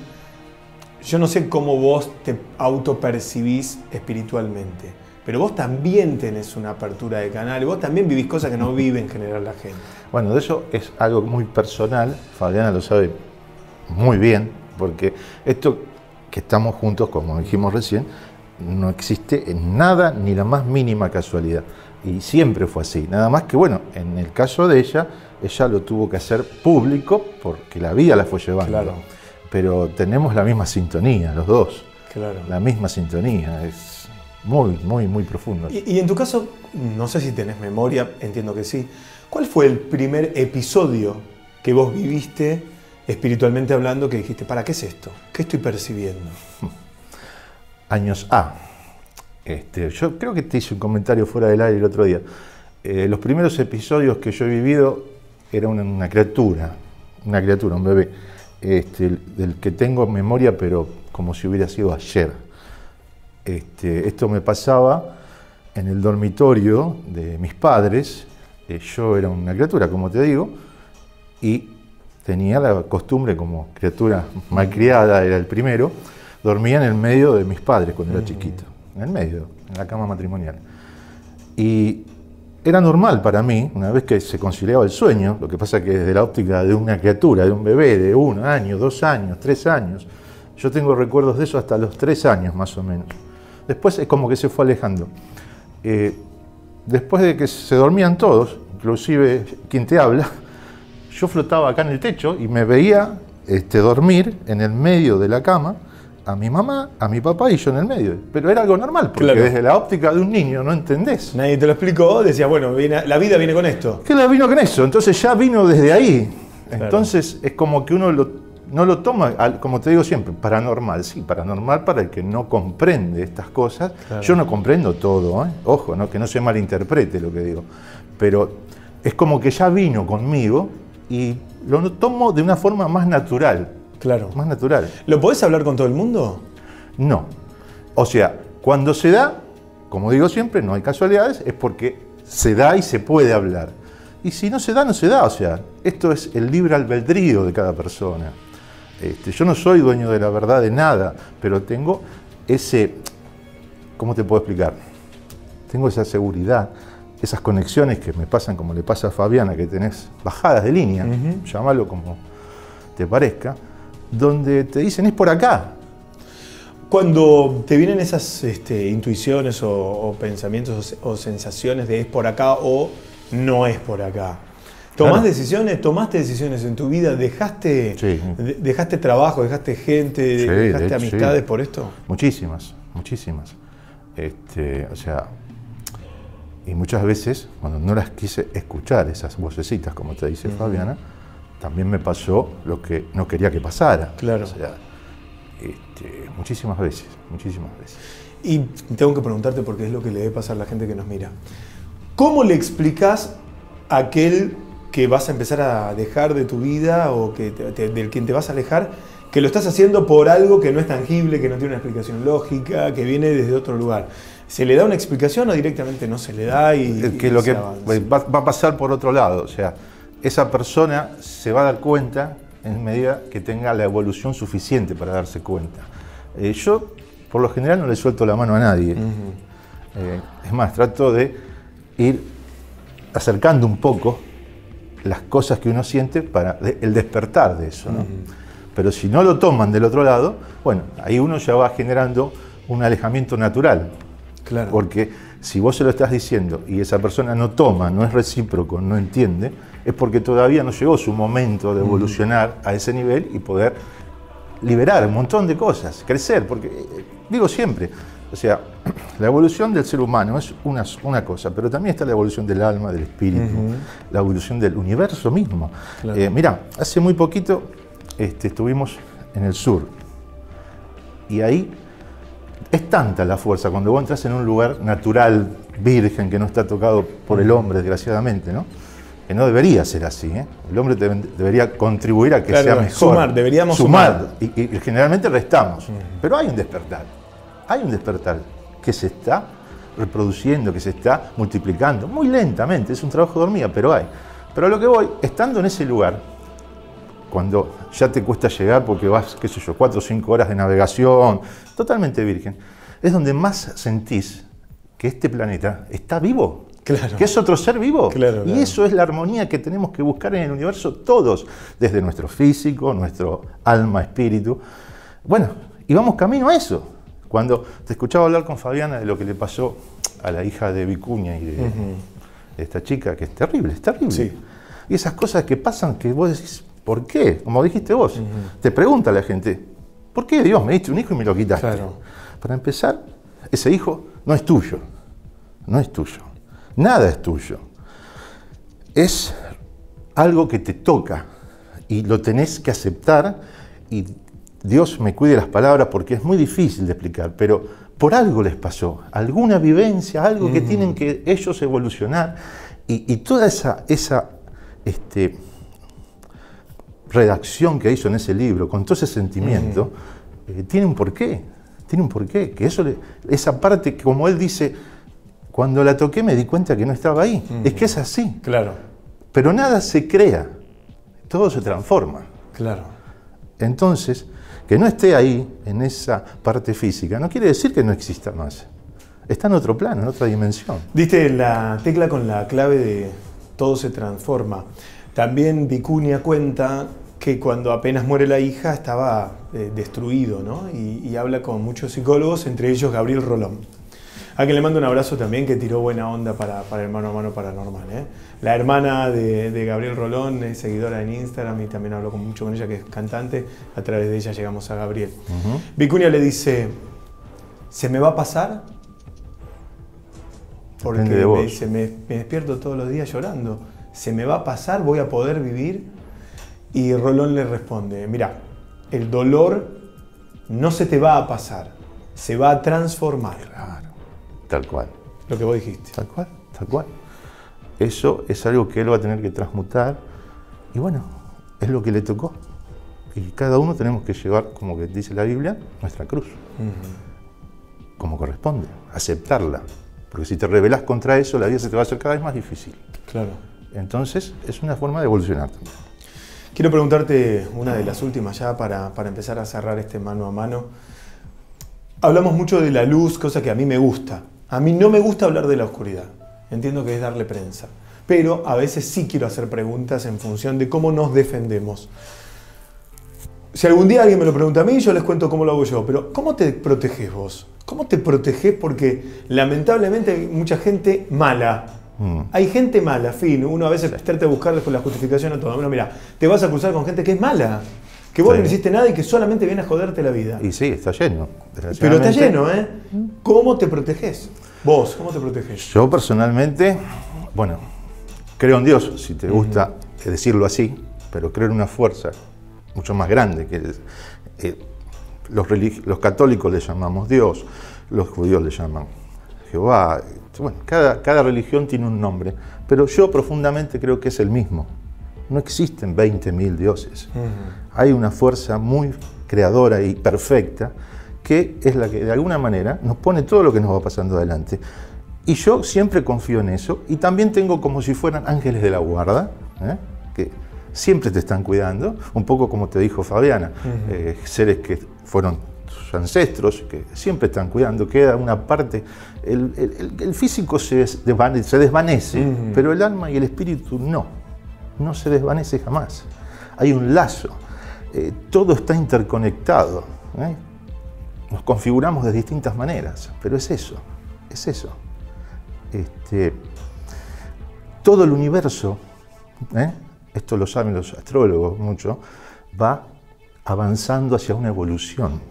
yo no sé cómo vos te autopercibís espiritualmente. Pero vos también tenés una apertura de canal, vos también vivís cosas que no vive en general la gente. Bueno, de eso es algo muy personal, Fabiana lo sabe muy bien, porque esto que estamos juntos, como dijimos recién, no existe en nada ni la más mínima casualidad. Y siempre fue así. Nada más que, bueno, en el caso de ella, ella lo tuvo que hacer público porque la vida la fue llevando. Claro. Pero tenemos la misma sintonía, los dos. Claro. La misma sintonía. Es muy, muy, muy profundo. Y, y en tu caso, no sé si tenés memoria, entiendo que sí. ¿Cuál fue el primer episodio que vos viviste espiritualmente hablando que dijiste, ¿para qué es esto? ¿Qué estoy percibiendo? años A. Este, yo creo que te hice un comentario fuera del aire el otro día. Eh, los primeros episodios que yo he vivido era una, una criatura, una criatura, un bebé, este, del que tengo memoria, pero como si hubiera sido ayer. Este, esto me pasaba en el dormitorio de mis padres. Eh, yo era una criatura, como te digo, y tenía la costumbre, como criatura malcriada, era el primero, dormía en el medio de mis padres cuando era chiquito, en el medio, en la cama matrimonial. Y era normal para mí, una vez que se conciliaba el sueño, lo que pasa que desde la óptica de una criatura, de un bebé de un año, dos años, tres años, yo tengo recuerdos de eso hasta los tres años más o menos. Después es como que se fue alejando. Eh, después de que se dormían todos, inclusive quien te habla, yo flotaba acá en el techo y me veía este, dormir en el medio de la cama a mi mamá, a mi papá y yo en el medio. Pero era algo normal, porque Claro. desde la óptica de un niño no entendés. Nadie te lo explicó, decías, bueno, viene- la vida viene con esto. ¿Qué le vino con eso? Entonces ya vino desde ahí. Claro. Entonces es como que uno lo- no lo toma, como te digo siempre, paranormal. Sí, paranormal para el que no comprende estas cosas. Claro. Yo no comprendo todo, ¿eh? ojo, ¿no? que no se malinterprete lo que digo. Pero es como que ya vino conmigo y lo tomo de una forma más natural. Claro. Más natural. ¿Lo podés hablar con todo el mundo? No. O sea, cuando se da, como digo siempre, no hay casualidades, es porque se da y se puede hablar. Y si no se da, no se da. O sea, esto es el libre albedrío de cada persona. Este, yo no soy dueño de la verdad de nada, pero tengo ese, ¿cómo te puedo explicar? Tengo esa seguridad, esas conexiones que me pasan como le pasa a Fabiana, que tenés bajadas de línea, llámalo como te parezca, donde te dicen es por acá, Cuando te vienen esas este, intuiciones o, o pensamientos o, o sensaciones de es por acá o no es por acá, ¿tomás Claro. decisiones? ¿Tomaste decisiones en tu vida? ¿Dejaste, Sí. de- dejaste trabajo, dejaste gente, Sí, de dejaste hecho, amistades sí. por esto? Muchísimas, muchísimas. Este, o sea, y muchas veces, cuando no las quise escuchar, esas vocecitas, como te dice Fabiana, también me pasó lo que no quería que pasara. Claro. O sea, este, muchísimas veces, muchísimas veces. Y tengo que preguntarte porque es lo que le debe pasar a la gente que nos mira. ¿Cómo le explicas a aquel que vas a empezar a dejar de tu vida o que te- te- del quien te vas a alejar, que lo estás haciendo por algo que no es tangible, que no tiene una explicación lógica, que viene desde otro lugar? ¿Se le da una explicación o directamente no se le da y, que y lo que va, va a pasar por otro lado, o sea, esa persona se va a dar cuenta en medida que tenga la evolución suficiente para darse cuenta. Eh, yo, por lo general, no le suelto la mano a nadie. Eh, es más, trato de ir acercando un poco las cosas que uno siente para el despertar de eso. ¿no? Pero si no lo toman del otro lado, bueno, ahí uno ya va generando un alejamiento natural. Claro. Porque si vos se lo estás diciendo y esa persona no toma, no es recíproco, no entiende, es porque todavía no llegó su momento de evolucionar a ese nivel y poder liberar un montón de cosas, crecer, porque eh, digo siempre, o sea, la evolución del ser humano es una, una cosa, pero también está la evolución del alma, del espíritu, la evolución del universo mismo. Claro. Eh, mira, hace muy poquito este, estuvimos en el sur y ahí es tanta la fuerza cuando vos entras en un lugar natural, virgen, que no está tocado por el hombre, desgraciadamente, ¿no? Que no debería ser así, ¿eh? El hombre debe- debería contribuir a que Claro, sea mejor. sumar, deberíamos sumar. Y, y generalmente restamos. Pero hay un despertar. Hay un despertar que se está reproduciendo, que se está multiplicando, muy lentamente, es un trabajo de hormiga, pero hay. Pero a lo que voy, estando en ese lugar, cuando ya te cuesta llegar porque vas, qué sé yo, cuatro o cinco horas de navegación, totalmente virgen, es donde más sentís que este planeta está vivo. Claro. Que es otro ser vivo. Claro, y claro. eso es la armonía que tenemos que buscar en el universo todos, desde nuestro físico, nuestro alma, espíritu. Bueno, y vamos camino a eso. Cuando te escuchaba hablar con Fabiana de lo que le pasó a la hija de Vicuña y de, de esta chica, que es terrible, es terrible. Sí. Y esas cosas que pasan que vos decís, ¿por qué? Como dijiste vos, te pregunta la gente, ¿por qué Dios me diste un hijo y me lo quitaste? Claro. Para empezar, ese hijo no es tuyo, no es tuyo, nada es tuyo. Es algo que te toca y lo tenés que aceptar y Dios me cuide las palabras porque es muy difícil de explicar, pero por algo les pasó, alguna vivencia, algo que tienen que ellos evolucionar y, y toda esa, esa este, redacción que hizo en ese libro, con todo ese sentimiento, eh, tiene un porqué, tiene un porqué, que eso le- esa parte, como él dice, cuando la toqué me di cuenta que no estaba ahí, es que es así, Claro, pero nada se crea, todo se transforma. claro. Entonces, que no esté ahí, en esa parte física, no quiere decir que no exista más. Está en otro plano, en otra dimensión. Diste la tecla con la clave de todo se transforma. También Vicuña cuenta que cuando apenas muere la hija estaba eh, destruido, ¿no? Y, habla con muchos psicólogos, entre ellos Gabriel Rolón. A quien le mando un abrazo también, que tiró buena onda para, para el mano a mano paranormal. ¿eh? La hermana de, de Gabriel Rolón es seguidora en Instagram y también hablo con, mucho con ella, que es cantante. A través de ella llegamos a Gabriel. Vicuña le dice, ¿se me va a pasar? Porque de me dice, me, me despierto todos los días llorando. ¿Se me va a pasar? ¿Voy a poder vivir? Y Rolón le responde, mira, el dolor no se te va a pasar, se va a transformar. Claro, tal cual. Lo que vos dijiste. Tal cual, tal cual. Eso es algo que él va a tener que transmutar y bueno, es lo que le tocó. Y cada uno tenemos que llevar, como que dice la Biblia, nuestra cruz, como corresponde, aceptarla. Porque si te rebelás contra eso, la vida se te va a hacer cada vez más difícil. Claro. Entonces, es una forma de evolucionar también. Quiero preguntarte una de las últimas ya para, para empezar a cerrar este mano a mano. Hablamos mucho de la luz, cosa que a mí me gusta. A mí no me gusta hablar de la oscuridad. Entiendo que es darle prensa. Pero a veces sí quiero hacer preguntas en función de cómo nos defendemos. Si algún día alguien me lo pregunta a mí, yo les cuento cómo lo hago yo. Pero ¿cómo te proteges vos? ¿Cómo te proteges? Porque lamentablemente hay mucha gente mala. Mm. Hay gente mala, fin. Uno a veces trata de buscar con la justificación a todo. Bueno, mira, te vas a cruzar con gente que es mala. Que vos Sí. no hiciste nada y que solamente viene a joderte la vida. Y sí, está lleno. Pero está lleno, ¿eh? ¿Cómo te proteges? Vos, ¿cómo te proteges? Yo personalmente, bueno, creo en Dios, si te gusta decirlo así, pero creo en una fuerza mucho más grande que eh, los, católicos le llamamos Dios, los judíos le llaman Jehová. Bueno, cada, cada religión tiene un nombre, pero yo profundamente creo que es el mismo. No existen 20.000 dioses. Hay una fuerza muy creadora y perfecta que es la que de alguna manera nos pone todo lo que nos va pasando adelante. Y yo siempre confío en eso y también tengo como si fueran ángeles de la guarda, ¿eh? que siempre te están cuidando, un poco como te dijo Fabiana, eh, seres que fueron tus ancestros, que siempre están cuidando, queda una parte, el, el- físico se, des- desvane- se desvanece, pero el alma y el espíritu no, no se desvanece jamás. Hay un lazo, eh, todo está interconectado. Nos configuramos de distintas maneras, pero es eso, es eso. Este, todo el universo, ¿eh? esto lo saben los astrólogos mucho, va avanzando hacia una evolución.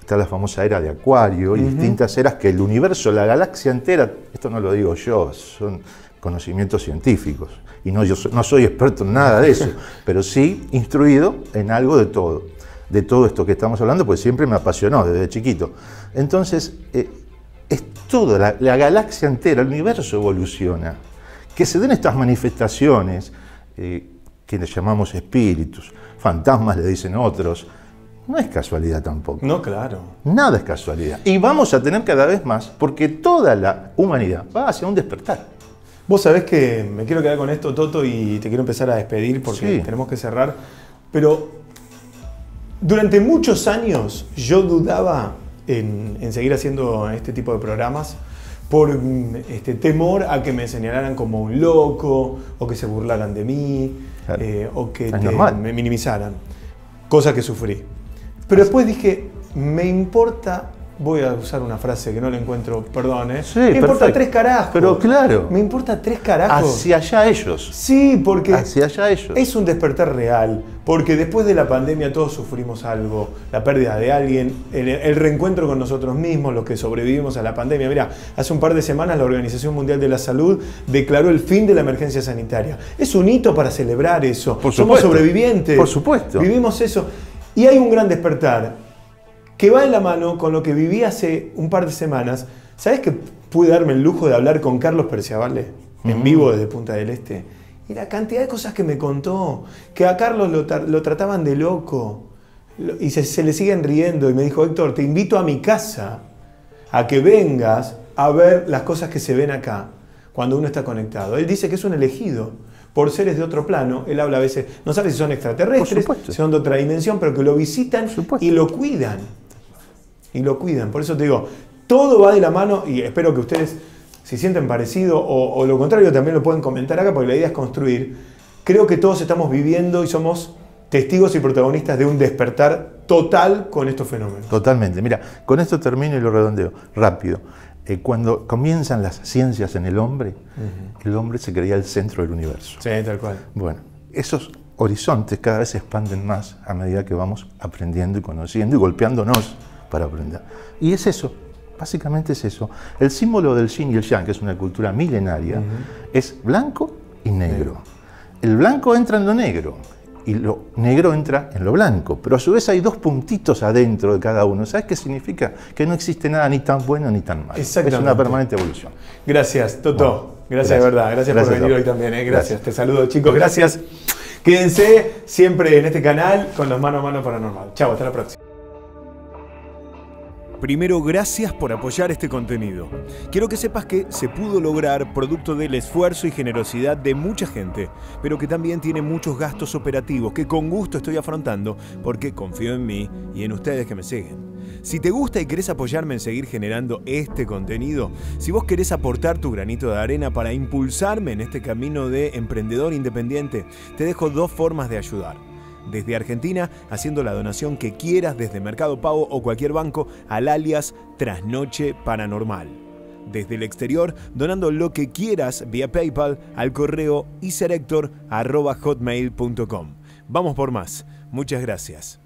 Está la famosa era de Acuario y distintas eras que el universo, la galaxia entera, esto no lo digo yo, son conocimientos científicos. Y no, yo so- no soy experto en nada de eso, pero sí instruido en algo de todo, de todo esto que estamos hablando, pues siempre me apasionó desde chiquito. Entonces, eh, es toda la, la galaxia entera, el universo evoluciona. Que se den estas manifestaciones, eh, que le llamamos espíritus, fantasmas le dicen otros, no es casualidad tampoco. No, claro. Nada es casualidad. Y vamos a tener cada vez más, porque toda la humanidad va hacia un despertar. Vos sabés que me quiero quedar con esto, Toto, y te quiero empezar a despedir porque Sí. tenemos que cerrar. Pero durante muchos años yo dudaba en, en seguir haciendo este tipo de programas por mm, este, temor a que me señalaran como un loco, o que se burlaran de mí, Claro. eh, o que te- me minimizaran. Cosa que sufrí. Pero después dije, me importa, voy a usar una frase que no le encuentro, perdón, ¿eh? Sí, me importa tres carajos. Pero claro. Me importa tres carajos. Hacia allá ellos. Sí, porque Hacia allá ellos. es un despertar real, porque después de la pandemia todos sufrimos algo, la pérdida de alguien, el, el reencuentro con nosotros mismos, los que sobrevivimos a la pandemia. Mira, hace un par de semanas la Organización Mundial de la Salud declaró el fin de la emergencia sanitaria. Es un hito para celebrar eso. Por Somos sobrevivientes. Por supuesto. Vivimos eso. Y hay un gran despertar que va en la mano con lo que viví hace un par de semanas. ¿Sabes que pude darme el lujo de hablar con Carlos Perciavale en vivo desde Punta del Este? Y la cantidad de cosas que me contó, que a Carlos lo, lo trataban de loco lo- y se, se le siguen riendo. Y me dijo, Héctor, te invito a mi casa a que vengas a ver las cosas que se ven acá cuando uno está conectado. Él dice que es un elegido por seres de otro plano. Él habla a veces, no sabe si son extraterrestres, si son de otra dimensión, pero que lo visitan y lo cuidan. Y lo cuidan. Por eso te digo, todo va de la mano y espero que ustedes, si sienten parecido o, o lo contrario, también lo pueden comentar acá, porque la idea es construir. Creo que todos estamos viviendo y somos testigos y protagonistas de un despertar total con estos fenómenos. Totalmente. Mira, con esto termino y lo redondeo. Rápido. Eh, cuando comienzan las ciencias en el hombre, el hombre se creía el centro del universo. Sí, tal cual. Bueno, esos horizontes cada vez se expanden más a medida que vamos aprendiendo y conociendo y golpeándonos para aprender. Y es eso, básicamente es eso. El símbolo del yin y el yang, que es una cultura milenaria, es blanco y negro. El blanco entra en lo negro y lo negro entra en lo blanco, pero a su vez hay dos puntitos adentro de cada uno. ¿Sabes qué significa? Que no existe nada ni tan bueno ni tan malo. Es una permanente evolución. Gracias, Toto. Bueno, gracias, gracias. de verdad. Gracias, Gracias, por venir hoy también. ¿eh? Gracias. Gracias. Te saludo, chicos. Gracias. Quédense siempre en este canal con los mano a mano paranormal. Chao, hasta la próxima. Primero, gracias por apoyar este contenido. Quiero que sepas que se pudo lograr producto del esfuerzo y generosidad de mucha gente, pero que también tiene muchos gastos operativos que con gusto estoy afrontando porque confío en mí y en ustedes que me siguen. Si te gusta y querés apoyarme en seguir generando este contenido, si vos querés aportar tu granito de arena para impulsarme en este camino de emprendedor independiente, te dejo dos formas de ayudar desde Argentina haciendo la donación que quieras desde Mercado Pago o cualquier banco al alias Trasnoche Paranormal. Desde el exterior, donando lo que quieras vía PayPal al correo iserector.hotmail.com. Vamos por más. Muchas gracias.